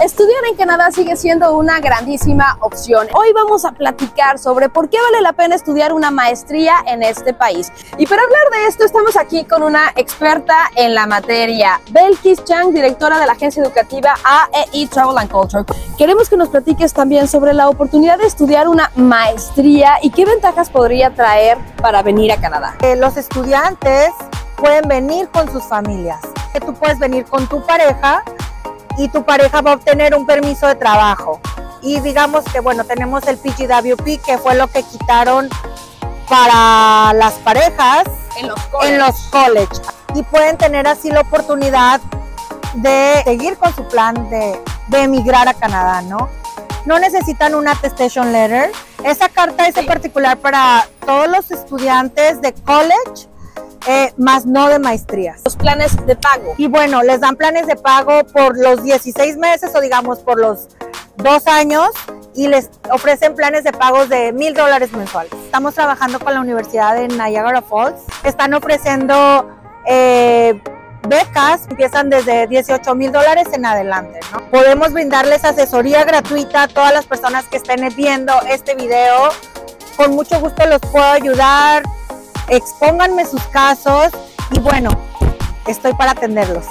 Estudiar en Canadá sigue siendo una grandísima opción. Hoy vamos a platicar sobre por qué vale la pena estudiar una maestría en este país. Y para hablar de esto estamos aquí con una experta en la materia, Belkis Chang, directora de la agencia educativa AEI Travel and Culture. Queremos que nos platiques también sobre la oportunidad de estudiar una maestría y qué ventajas podría traer para venir a Canadá. Los estudiantes pueden venir con sus familias. Tú puedes venir con tu pareja y tu pareja va a obtener un permiso de trabajo. Y digamos que, bueno, tenemos el PGWP, que fue lo que quitaron para las parejas En los en los college. Y pueden tener así la oportunidad de seguir con su plan de, de emigrar a Canadá, ¿no? No necesitan una attestation letter. Esa carta es en particular para todos los estudiantes de college, eh, más no de maestrías. Los planes de pago. Y bueno, les dan planes de pago por los 16 meses o digamos por los dos años y les ofrecen planes de pagos de mil dólares mensuales. Estamos trabajando con la Universidad de Niagara Falls. Están ofreciendo eh, becas, empiezan desde 18 mil dólares en adelante. ¿no? Podemos brindarles asesoría gratuita a todas las personas que estén viendo este video. Con mucho gusto los puedo ayudar. Expónganme sus casos y bueno, estoy para atenderlos.